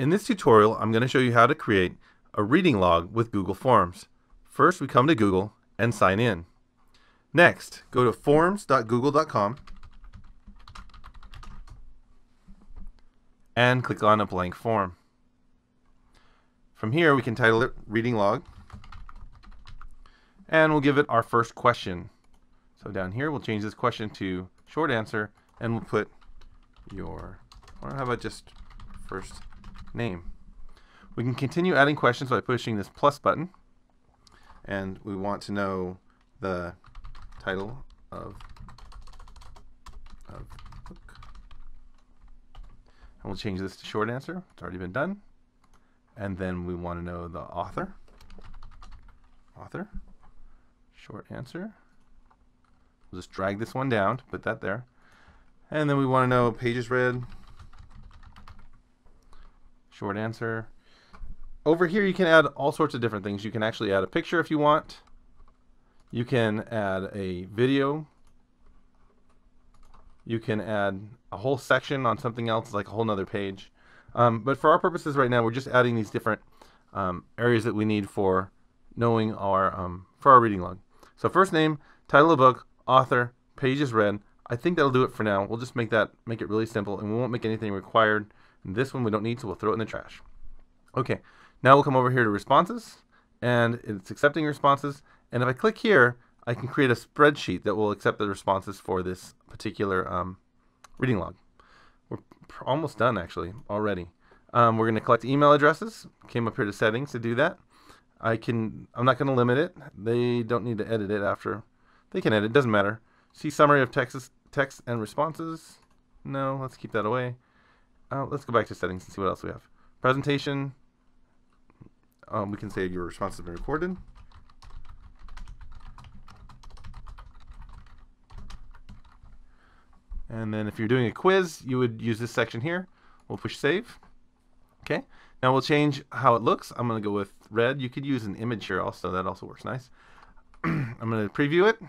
In this tutorial, I'm going to show you how to create a reading log with Google Forms. First, we come to Google and sign in. Next, go to forms.google.com and click on a blank form. From here, we can title it Reading Log and we'll give it our first question. So down here, we'll change this question to short answer and we'll put your, or how about just first name. We can continue adding questions by pushing this plus button. And we want to know the title of, of book. And we'll change this to short answer. It's already been done. And then we want to know the author. Author. Short answer. We'll just drag this one down put that there. And then we want to know pages read. Short answer. Over here you can add all sorts of different things. You can actually add a picture if you want. You can add a video. You can add a whole section on something else, like a whole nother page. Um, but for our purposes right now, we're just adding these different um, areas that we need for knowing our um, for our reading log. So first name, title of book, author, pages read. I think that'll do it for now. We'll just make that make it really simple, and we won't make anything required. This one we don't need, so we'll throw it in the trash. Okay, now we'll come over here to responses, and it's accepting responses. And if I click here, I can create a spreadsheet that will accept the responses for this particular um, reading log. We're almost done actually already. Um, we're going to collect email addresses. Came up here to settings to do that. I can. I'm not going to limit it. They don't need to edit it after. They can edit. Doesn't matter. See summary of text, text and responses. No, let's keep that away. Uh, let's go back to settings and see what else we have. Presentation. Um, we can say your response has been recorded. And then if you're doing a quiz, you would use this section here. We'll push save. Okay. Now we'll change how it looks. I'm going to go with red. You could use an image here also. That also works nice. I'm going to preview it.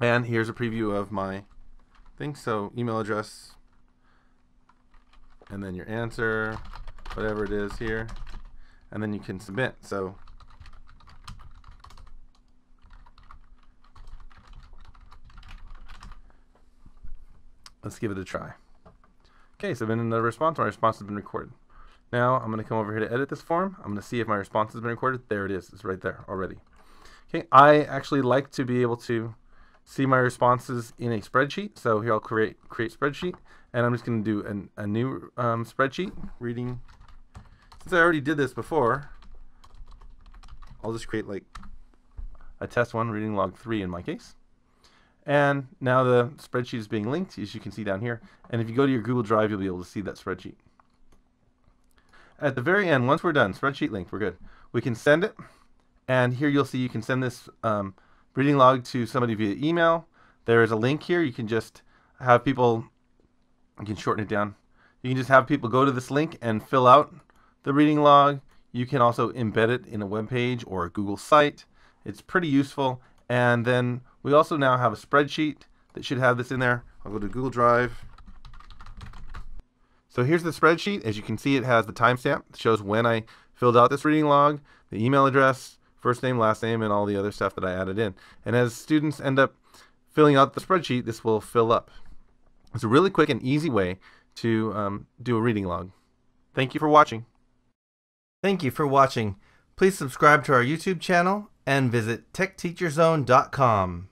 And here's a preview of my thing. So email address, and then your answer, whatever it is here, and then you can submit. So let's give it a try. Okay, so then in the response, my response has been recorded. Now I'm going to come over here to edit this form. I'm going to see if my response has been recorded. There it is. It's right there already. Okay, I actually like to be able to see my responses in a spreadsheet. So here I'll create create spreadsheet, and I'm just going to do an, a new um, spreadsheet reading. Since I already did this before, I'll just create like a test one reading log three in my case. And now the spreadsheet is being linked, as you can see down here. And if you go to your Google Drive, you'll be able to see that spreadsheet. At the very end, once we're done, spreadsheet linked, we're good. We can send it, and here you'll see you can send this um, reading log to somebody via email. There is a link here. You can just have people, you can shorten it down. You can just have people go to this link and fill out the reading log. You can also embed it in a web page or a Google site. It's pretty useful. And then we also now have a spreadsheet that should have this in there. I'll go to Google Drive. So here's the spreadsheet. As you can see, it has the timestamp. It shows when I filled out this reading log, the email address, first name, last name, and all the other stuff that I added in. And as students end up filling out the spreadsheet, this will fill up. It's a really quick and easy way to um, do a reading log. Thank you for watching. Thank you for watching. Please subscribe to our YouTube channel and visit techteacherzone.com.